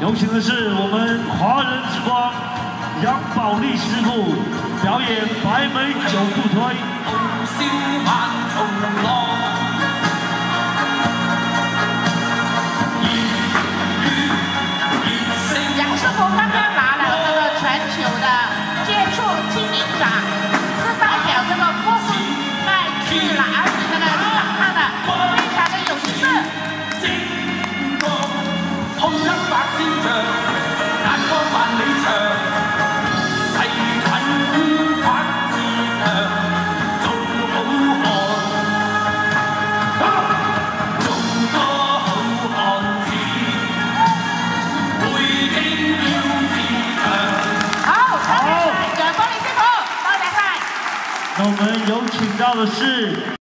有请的是我们华人之光杨宝利师傅表演白眉九步推。杨师傅刚刚拿了这个全球的接触金鹰奖，是代那我们有请到的是。